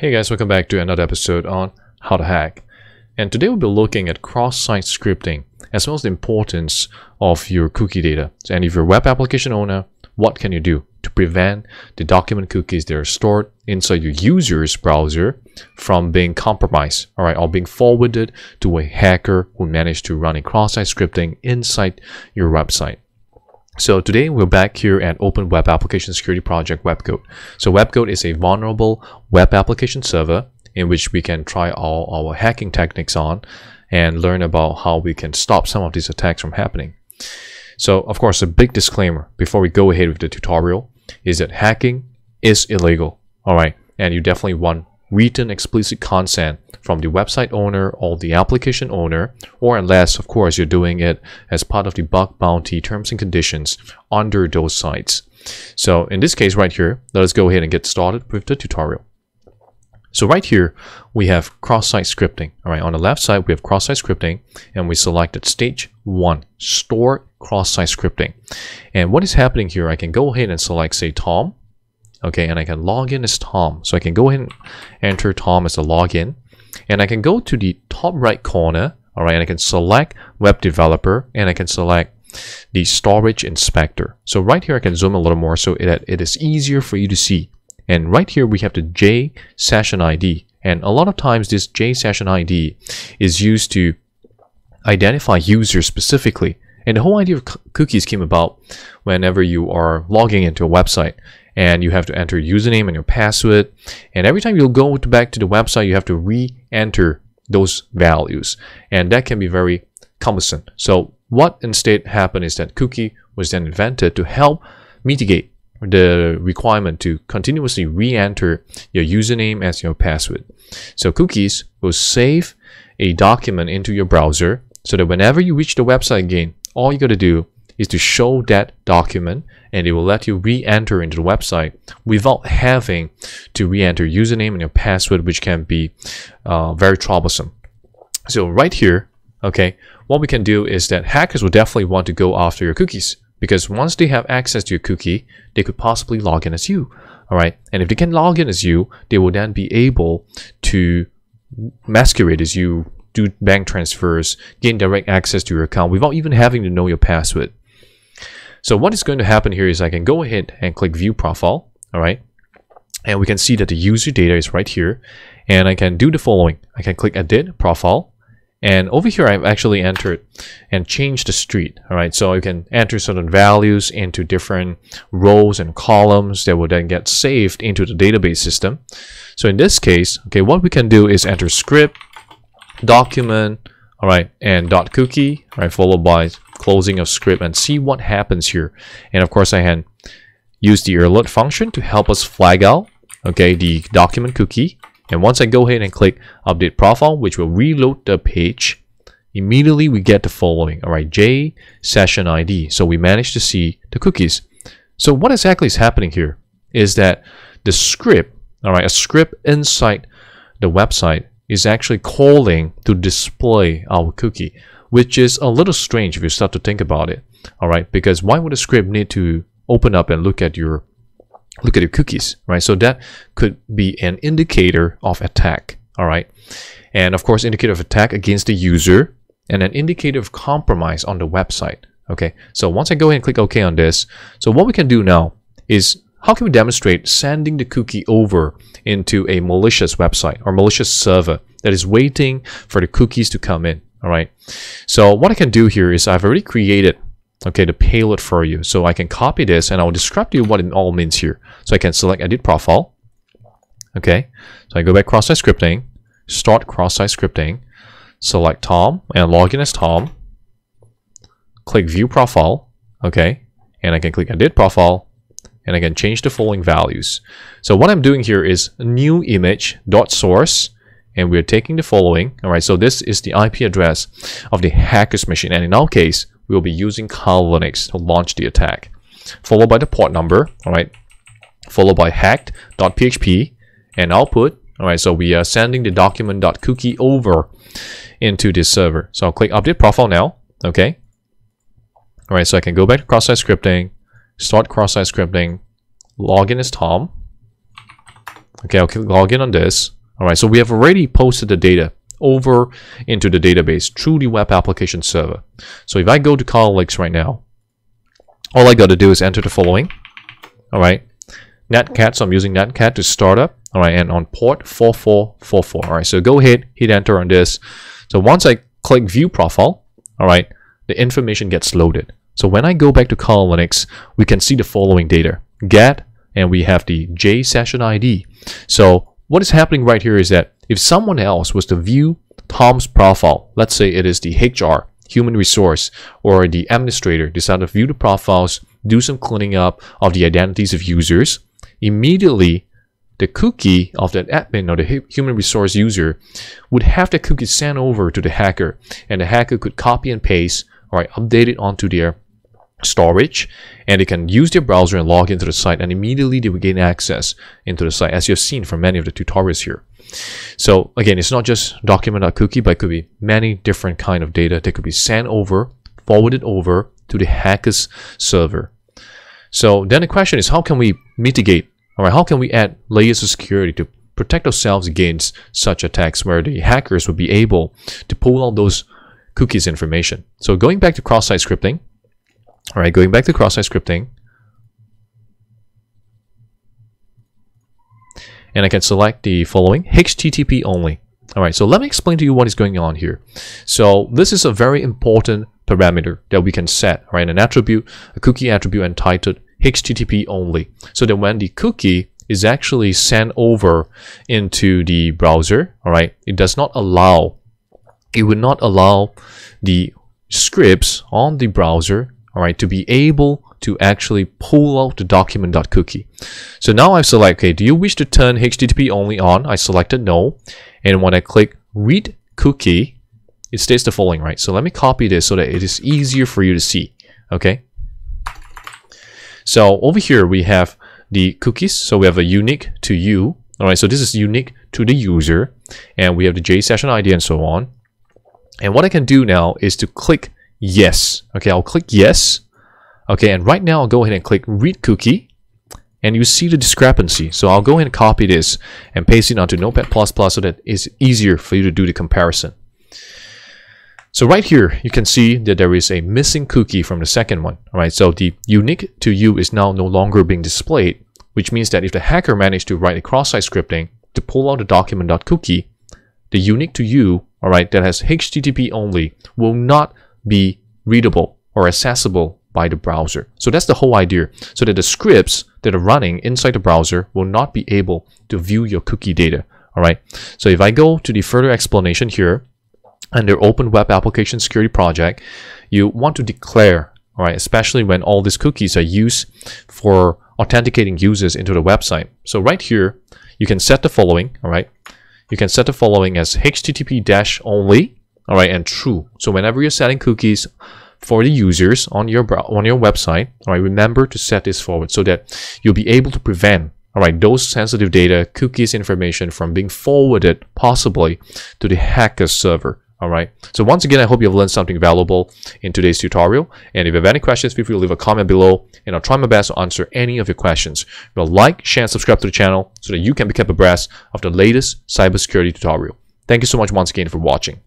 Hey guys, welcome back to another episode on how to hack. And today we'll be looking at cross-site scripting as well as the importance of your cookie data. And if you're a web application owner, what can you do to prevent the document cookies that are stored inside your user's browser from being compromised, all right, or being forwarded to a hacker who managed to run a cross-site scripting inside your website. So today we're back here at Open Web Application Security Project Webcode. So Webcode is a vulnerable web application server in which we can try all our hacking techniques on and learn about how we can stop some of these attacks from happening. So of course, a big disclaimer before we go ahead with the tutorial is that hacking is illegal. All right. And you definitely want written explicit consent from the website owner or the application owner, or unless, of course, you're doing it as part of the bug bounty terms and conditions under those sites. So in this case right here, let us go ahead and get started with the tutorial. So right here, we have cross-site scripting. All right, on the left side, we have cross-site scripting, and we selected stage one, store cross-site scripting. And what is happening here, I can go ahead and select, say, Tom, okay and I can log in as Tom. So I can go ahead and enter Tom as a login. And I can go to the top right corner all right and I can select web developer and I can select the storage inspector. So right here I can zoom a little more so that it is easier for you to see. And right here we have the J session ID and a lot of times this J session ID is used to identify users specifically. And the whole idea of cookies came about whenever you are logging into a website and you have to enter username and your password. And every time you go back to the website, you have to re-enter those values. And that can be very cumbersome. So what instead happened is that cookie was then invented to help mitigate the requirement to continuously re-enter your username as your password. So cookies will save a document into your browser so that whenever you reach the website again, all you got to do is to show that document and it will let you re-enter into the website without having to re-enter username and your password which can be uh, very troublesome so right here okay what we can do is that hackers will definitely want to go after your cookies because once they have access to your cookie they could possibly log in as you all right and if they can log in as you they will then be able to masquerade as you do bank transfers, gain direct access to your account without even having to know your password. So what is going to happen here is I can go ahead and click view profile, all right? And we can see that the user data is right here. And I can do the following. I can click edit profile. And over here, I've actually entered and changed the street. All right, so you can enter certain values into different rows and columns that will then get saved into the database system. So in this case, okay, what we can do is enter script, document, all right, and dot cookie, all right, followed by closing of script and see what happens here. And of course, I can use the alert function to help us flag out, okay, the document cookie. And once I go ahead and click update profile, which will reload the page, immediately we get the following, all right, J session ID. So we managed to see the cookies. So what exactly is happening here is that the script, all right, a script inside the website is actually calling to display our cookie which is a little strange if you start to think about it. All right, because why would a script need to open up and look at your look at your cookies, right? So that could be an indicator of attack. All right, and of course, indicator of attack against the user and an indicator of compromise on the website. Okay, so once I go ahead and click OK on this, so what we can do now is how can we demonstrate sending the cookie over into a malicious website or malicious server that is waiting for the cookies to come in? All right. So what I can do here is I've already created okay the payload for you. So I can copy this and I'll describe to you what it all means here. So I can select edit profile. Okay. So I go back cross-site scripting start cross-site scripting select Tom and log in as Tom click view profile okay and I can click edit profile and I can change the following values. So what I'm doing here is new image dot source and we're taking the following. All right, so this is the IP address of the hacker's machine. And in our case, we'll be using Kali Linux to launch the attack. Followed by the port number, all right, followed by hacked.php and output. All right, so we are sending the document.cookie over into this server. So I'll click update profile now, okay? All right, so I can go back to cross-site scripting, start cross-site scripting, log in as Tom, Okay, I'll log in on this. All right, so we have already posted the data over into the database through the web application server. So if I go to Colleagues right now, all I got to do is enter the following. All right, Netcat, so I'm using Netcat to start up. All right, and on port 4444. All right, so go ahead, hit enter on this. So once I click view profile, all right, the information gets loaded. So when I go back to Kali Linux, we can see the following data. Get, and we have the J session ID. So what is happening right here is that if someone else was to view Tom's profile, let's say it is the HR, human resource, or the administrator decide to view the profiles, do some cleaning up of the identities of users, immediately the cookie of that admin or the human resource user would have the cookie sent over to the hacker and the hacker could copy and paste or update it onto their storage and they can use their browser and log into the site and immediately they will gain access into the site as you've seen from many of the tutorials here. So again it's not just document.cookie but it could be many different kind of data that could be sent over forwarded over to the hacker's server. So then the question is how can we mitigate all right how can we add layers of security to protect ourselves against such attacks where the hackers would be able to pull out those cookies information? So going back to cross-site scripting all right, going back to cross-site scripting. And I can select the following, HTTP only. All right, so let me explain to you what is going on here. So this is a very important parameter that we can set, right? An attribute, a cookie attribute entitled HTTP only. So that when the cookie is actually sent over into the browser, all right, it does not allow, it would not allow the scripts on the browser all right, to be able to actually pull out the document.cookie. So now I've selected, okay, do you wish to turn HTTP only on? I selected no. And when I click read cookie, it states the following, right? So let me copy this so that it is easier for you to see, okay? So over here, we have the cookies. So we have a unique to you. All right, so this is unique to the user. And we have the J session ID and so on. And what I can do now is to click yes. Okay, I'll click yes. Okay, and right now I'll go ahead and click read cookie. And you see the discrepancy. So I'll go ahead and copy this and paste it onto Notepad++ Plus so that it's easier for you to do the comparison. So right here, you can see that there is a missing cookie from the second one. All right, so the unique to you is now no longer being displayed, which means that if the hacker managed to write a cross-site scripting to pull out the document.cookie, the unique to you, all right, that has HTTP only will not be readable or accessible by the browser. So that's the whole idea. So that the scripts that are running inside the browser will not be able to view your cookie data. All right. So if I go to the further explanation here under Open Web Application Security Project, you want to declare, all right, especially when all these cookies are used for authenticating users into the website. So right here, you can set the following, all right. You can set the following as HTTP dash only all right, and true. So whenever you're setting cookies for the users on your on your website, all right, remember to set this forward so that you'll be able to prevent all right those sensitive data, cookies information from being forwarded possibly to the hacker server. All right. So once again, I hope you've learned something valuable in today's tutorial. And if you have any questions, feel free to leave a comment below and I'll try my best to answer any of your questions. But like, share, and subscribe to the channel so that you can be kept abreast of the latest cybersecurity tutorial. Thank you so much once again for watching.